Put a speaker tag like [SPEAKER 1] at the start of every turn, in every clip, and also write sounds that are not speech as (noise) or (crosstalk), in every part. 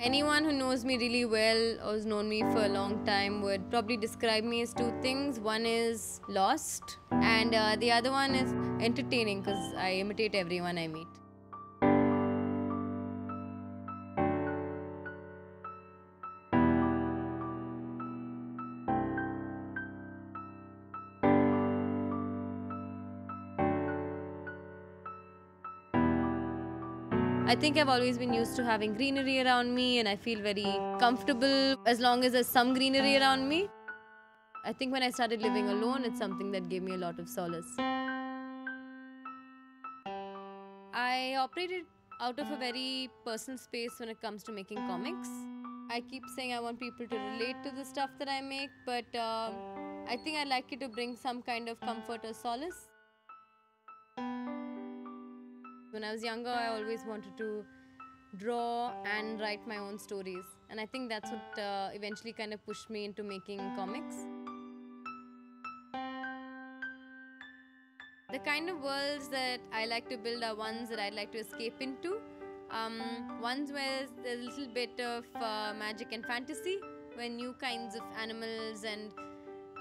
[SPEAKER 1] Anyone who knows me really well or has known me for a long time would probably describe me as two things. One is lost, and uh, the other one is entertaining because I imitate everyone I meet. I think I've always been used to having greenery around me and I feel very comfortable as long as there's some greenery around me. I think when I started living alone, it's something that gave me a lot of solace. I operated out of a very personal space when it comes to making comics. I keep saying I want people to relate to the stuff that I make, but uh, I think I like it to bring some kind of comfort or solace. When I was younger, I always wanted to draw and write my own stories. And I think that's what uh, eventually kind of pushed me into making comics. The kind of worlds that I like to build are ones that I'd like to escape into. Um, ones where there's a little bit of uh, magic and fantasy, where new kinds of animals and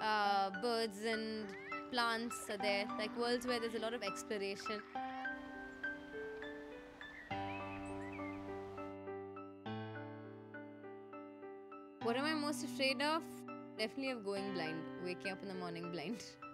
[SPEAKER 1] uh, birds and plants are there, like worlds where there's a lot of exploration. What am I most afraid of? Definitely of going blind, waking up in the morning blind. (laughs)